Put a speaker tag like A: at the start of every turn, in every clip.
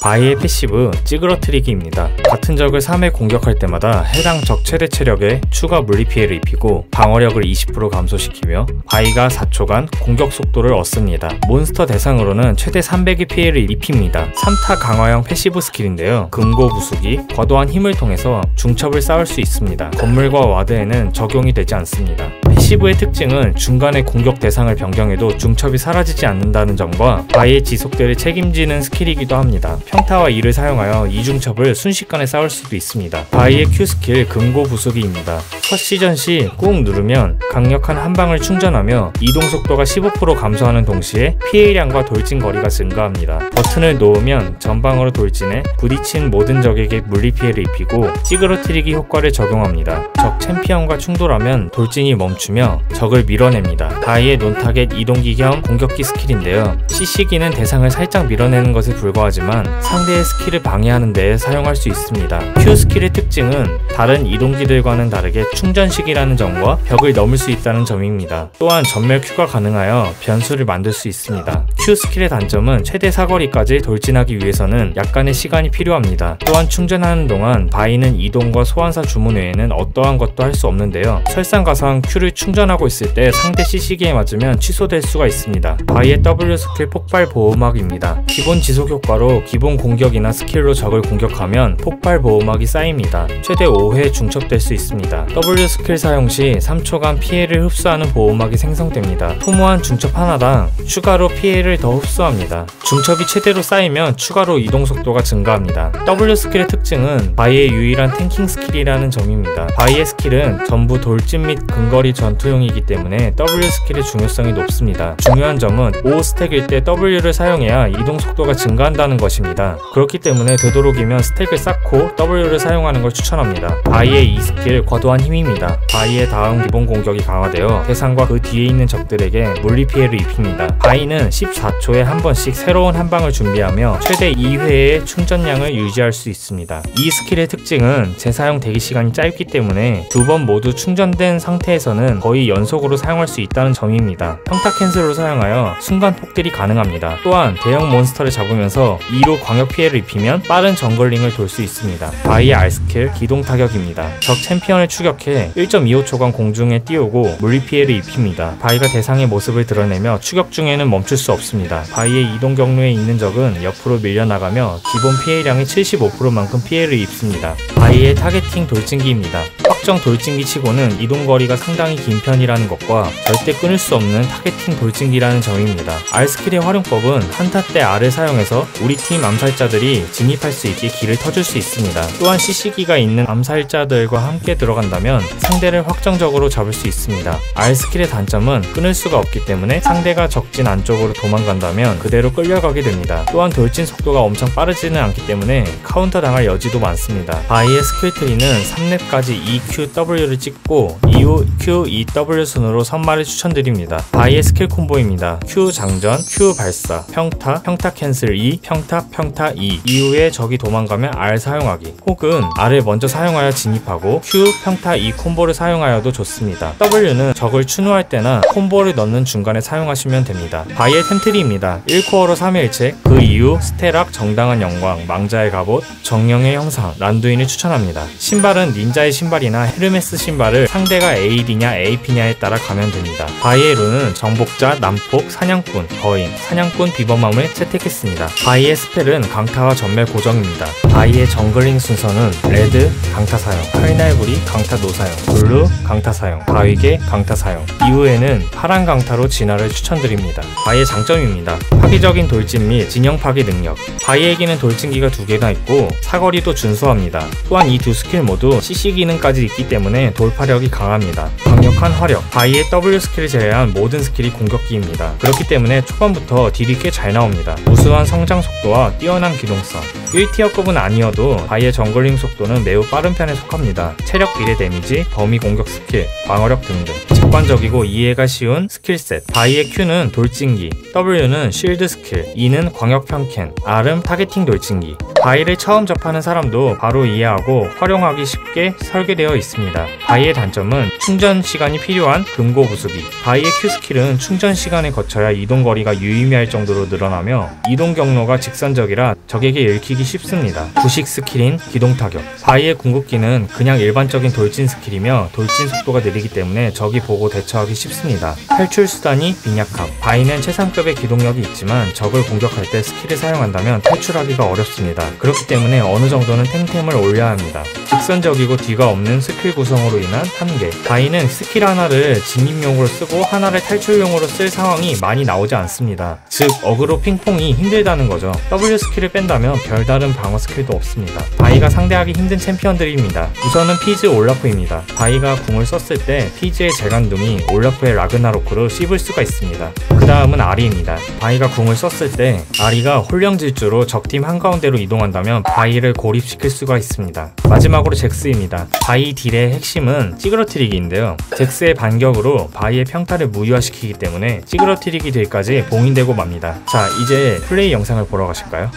A: 바이의 passive 찌그러트리기입니다. 같은 적을 3회 공격할 때마다 해당 적 최대 체력에 추가 물리 피해를 입히고 방어력을 20% 감소시키며 바이가 4초간 공격 속도를 얻습니다. 몬스터 대상으로는 최대 300의 피해를 입힙니다. 3타 강화형 passive 스킬인데요. 금고 부수기, 과도한 힘을 통해서 중첩을 쌓을 수 있습니다. 건물과 ward에는 적용이 되지 않습니다. passive의 특징은 중간에 공격 대상을 변경해도 중첩이 사라지지 않는다는 점과 바이의 지속딜을 책임지는 스킬이기도 합니다. 평타와 E를 사용하여 이중첩을 순식간에 쌓을 수도 있습니다. 바이의 Q 스킬 금고 부수기입니다. 첫 시전 시 꾹 누르면 강력한 한 방을 충전하며 이동 속도가 15% 감소하는 동시에 피해량과 돌진 거리가 증가합니다. 버튼을 놓으면 전방으로 돌진해 부딪힌 모든 적에게 물리 피해를 입히고 찌그러뜨리기 효과를 적용합니다. 적 챔피언과 충돌하면 돌진이 멈추며 적을 밀어냅니다. 바이의 non-target 이동기 겸 공격기 스킬인데요. CC기는 대상을 살짝 밀어내는 것에 불과하지만 상대의 스킬을 방해하는 데 사용할 수 있습니다. Q 스킬의 특징은 다른 이동기들과는 다르게 충전식이라는 점과 벽을 넘을 수 있다는 점입니다. 또한 점멸 Q가 가능하여 변수를 만들 수 있습니다. Q 스킬의 단점은 최대 사거리까지 돌진하기 위해서는 약간의 시간이 필요합니다. 또한 충전하는 동안 바이는 이동과 소환사 주문 외에는 어떠한 것도 할 수 없는데요. 설상가상 Q를 충 전하고 있을 때 상대 CC기에 맞으면 취소될 수가 있습니다. 바이의 W 스킬 폭발 보호막입니다. 기본 지속 효과로 기본 공격이나 스킬로 적을 공격하면 폭발 보호막이 쌓입니다. 최대 5회 중첩될 수 있습니다. W 스킬 사용 시 3초간 피해를 흡수하는 보호막이 생성됩니다. 소모한 중첩 하나당 추가로 피해를 더 흡수합니다. 중첩이 최대로 쌓이면 추가로 이동 속도가 증가합니다. W 스킬의 특징은 바이의 유일한 tanking 스킬이라는 점입니다. 바이의 스킬은 전부 돌진 및 근거리 전 투용이기 때문에 W 스킬의 중요성이 높습니다. 중요한 점은 5stack일 때 W를 사용해야 이동 속도가 증가한다는 것입니다. 그렇기 때문에 되도록이면 stack을 쌓고 W를 사용하는 걸 추천합니다. 바이의 E 스킬 과도한 힘입니다. 바이의 다음 기본 공격이 강화되어 대상과 그 뒤에 있는 적들에게 물리 피해를 입힙니다. 바이는 14초에 한 번씩 새로운 한 방을 준비하며 최대 2회의 충전량을 유지할 수 있습니다. E 스킬의 특징은 재사용 대기 시간이 짧기 때문에 두 번 모두 충전된 상태에서는 거의 연속으로 사용할 수 있다는 점입니다. 평타 cancel로 사용하여 순간 폭딜이 가능합니다. 또한 대형 몬스터를 잡으면서 E로 광역 피해를 입히면 빠른 jungling을 돌 수 있습니다. 바이의 R스킬 기동 타격입니다. 적 챔피언을 추격해 1.25초간 공중에 띄우고 물리 피해를 입힙니다. 바이가 대상의 모습을 드러내며 추격 중에는 멈출 수 없습니다. 바이의 이동 경로에 있는 적은 옆으로 밀려나가며 기본 피해량의 75%만큼 피해를 입습니다. 바이의 targeting 돌진기입니다. 확정 돌진기 치고는 이동 거리가 상당히 긴 편이라는 것과 절대 끊을 수 없는 targeting 돌진기라는 점입니다. R스킬의 활용법은 한타 때 R을 사용해서 우리 팀 암살자들이 진입할 수 있게 길을 터줄 수 있습니다. 또한 CC기가 있는 암살자들과 함께 들어간다면 상대를 확정적으로 잡을 수 있습니다. R스킬의 단점은 끊을 수가 없기 때문에 상대가 적진 안쪽으로 도망간다면 그대로 끌려가게 됩니다. 또한 돌진 속도가 엄청 빠르지는 않기 때문에 카운터 당할 여지도 많습니다. 바이의 스킬 트리는 3렙까지 EQW를 찍고 이후 Q, EW 순으로 선마를 추천드립니다. 바이의 스킬 콤보입니다. Q 장전, Q 발사, 평타, 평타 cancel E, 평타, 평타 E 이후에 적이 도망가면 R 사용하기 혹은 R을 먼저 사용하여 진입하고 Q, 평타 E 콤보를 사용하여도 좋습니다. W는 적을 추노할 때나 콤보를 넣는 중간에 사용하시면 됩니다. 바이의 템트리입니다. 1코어로 3일책, 그 이후 스테락, 정당한 영광, 망자의 갑옷, 정령의 형상, 란두인을 추천합니다. 신발은 닌자의 신발이나 헤르메스 신발을 상대가 AD냐 AP냐에 따라 가면 됩니다. 룬은 정복자, 난폭, 사냥꾼, 거인, 사냥꾼 비범함을 채택했습니다. 바이의 spell은 강타와 점멸 고정입니다. 바이의 정글링 순서는 레드, 강타 사용, 칼날부리, 강타 no사용, 블루, 강타 사용, 바위계, 강타 사용 이후에는 파란 강타로 진화를 추천드립니다. 바이의 장점입니다. 파괴적인 돌진 및 진영 파괴 능력 바이에게는 돌진기가 두 개나 있고 사거리도 준수합니다. 또한 이 두 스킬 모두 CC 기능까지 있기 때문에 돌파력이 강합니다. 강력한 화력 바이의 W 스킬을 제외한 모든 스킬이 공격기입니다. 그렇기 때문에 초반부터 딜이 꽤 잘 나옵니다. 우수한 성장 속도와 뛰어난 기동성 1티어급은 아니어도 바이의 정글링 속도는 매우 빠른 편에 속합니다. 체력 비례 데미지, 범위 공격 스킬, 방어력 등등 직관적이고 이해가 쉬운 skill set 바이의 Q는 돌진기, W는 shield 스킬, E는 광역 평캔, R은 targeting 돌진기 바이를 처음 접하는 사람도 바로 이해하고 활용하기 쉽게 설계되어 있습니다. 바이의 단점은 충전 시간이 필요한 금고 부수기. 바이의 Q 스킬은 충전 시간을 거쳐야 이동 거리가 유의미할 정도로 늘어나며 이동 경로가 직선적이라 적에게 읽히기 쉽습니다. 부식 스킬인 기동 타격. 바이의 궁극기는 그냥 일반적인 돌진 스킬이며 돌진 속도가 느리기 때문에 적이 보고 대처하기 쉽습니다. 탈출 수단이 빈약함. 바이는 최상급의 기동력이 있지만 적을 공격할 때 스킬을 사용한다면 탈출하기가 어렵습니다. 그렇기 때문에 어느 정도는 탱템을 올려야 합니다. 직선적이고 뒤가 없는 스킬 구성으로 인한 한계. 바이는 스킬 하나를 진입용으로 쓰고 하나를 탈출용으로 쓸 상황이 많이 나오지 않습니다. 즉, 어그로 핑퐁이 힘들다는 거죠. W 스킬을 뺀다면 별다른 방어 스킬도 없습니다. 바이가 상대하기 힘든 챔피언들입니다. 우선은 피즈 올라프입니다. 바이가 궁을 썼을 때 피즈의 재간둥이 올라프의 라그나로크로 씹을 수가 있습니다. 그 다음은 아리입니다. 바이가 궁을 썼을 때 아리가 혼령 질주로 적팀 한가운데로 이동한다면 바이를 고립시킬 수가 있습니다. 마지막 으로 잭스입니다. 바이 딜의 핵심은 찌그러트리기인데요. 잭스의 반격으로 바이의 평타를 무효화시키기 때문에 찌그러트리기 딜까지 봉인되고 맙니다. 자, 이제 플레이 영상을 보러 가실까요?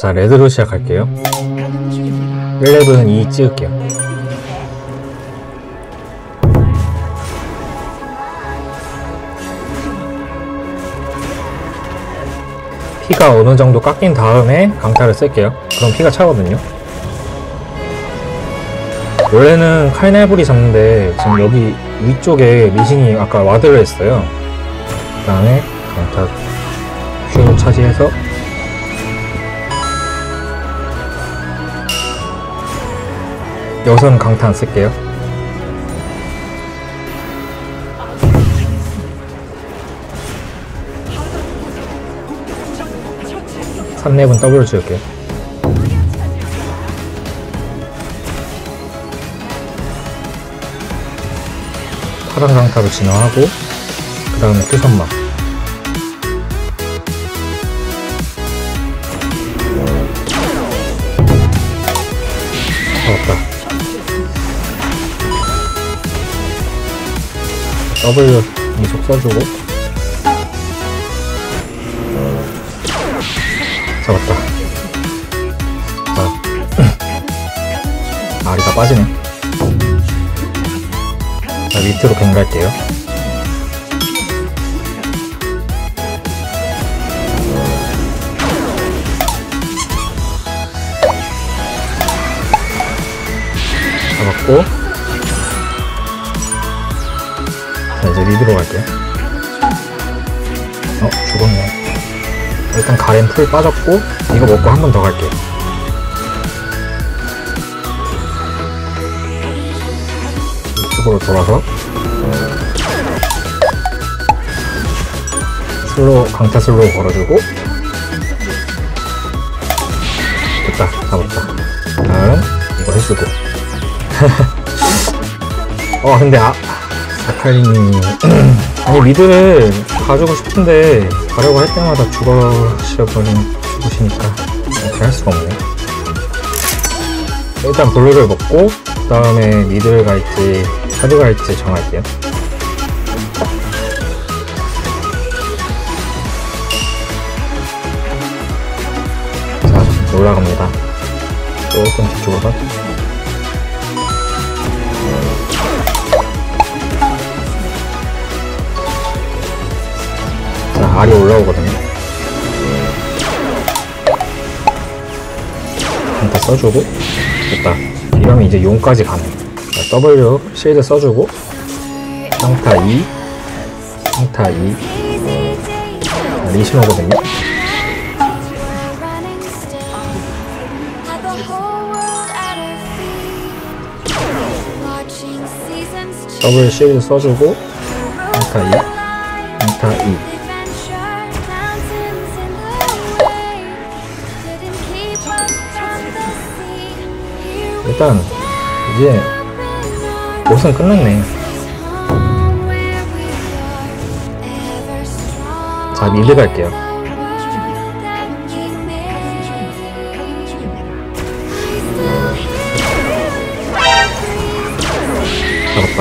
A: 자, 레드로 시작할게요. 1렙은 2 찍을게요. 피가 어느 정도 깎인 다음에 강타를 쓸게요. 그럼 피가 차거든요. 원래는 칼날부리 잡는데 지금 여기 위쪽에 리신이 아까 와드를 했어요. 그 다음에 강타 큐 차지해서 여기서는 강타 안 쓸게요. 삼렙은 W 줄게요. 파란 강타로 진화하고 그 다음에 투선마. 잡았다. W 이속 써주고. 잡았다. 자 아리가 빠지네 자 밑으로 뱅갈게요. 잡았고. 자 이제 미드로 갈게요. 어 죽었네. 일단 가렌 풀 빠졌고 이거 먹고 한 번 더 갈게요 이쪽으로 돌아서. slow 강타 slow 걸어주고. 됐다 잡았다. 다음 이거 해주고. 어 근데 아 아칼리님이 아니 미드를 가주고 싶은데 가려고 할 때마다 죽어버린 죽으시니까 어떻게 할 수가 없네. 일단 블루를 먹고 그 다음에 미드를 갈지 카드 갈지 정할게요 자 올라갑니다 조금 뒤쪽으로 자, 알이 올라오거든요. 일단 써주고, 됐다. 이러면 이제 용까지 가네. 자, W 실드 써주고, 상타 2, 상타 2, 자, 리신 오거든요. W 실드 써주고, 상타 2, 상타 2. 일단 이제 옷은 끝났네. 자 미드 갈게요. 잡았다.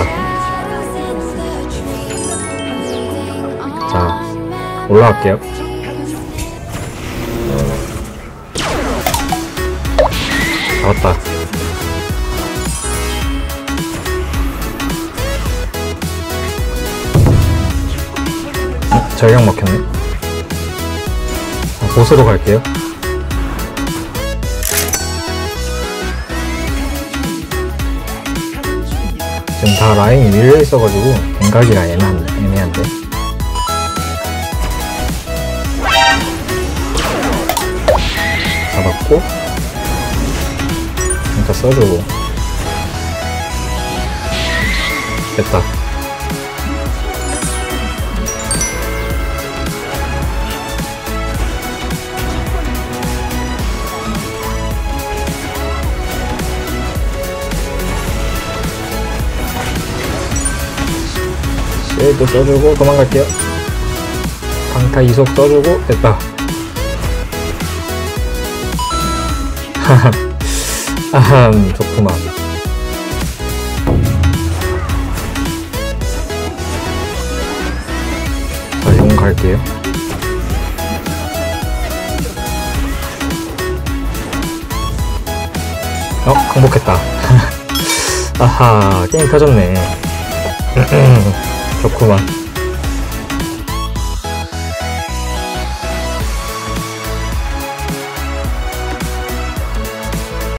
A: 자 올라갈게요. 잡았다.
B: 전력 먹혔네. 아, 보스로 갈게요. 지금 다 라인이 밀려 있어가지고 갱각이라 애매한, 애매한데. 잡았고 진짜 써주고 됐다 쉐이도 써주고 도망갈게요. 강타 이속 써주고 됐다. 아함 좋구만. 다시 공 갈게요. 어 항복했다. 아하 게임 터졌네 좋구만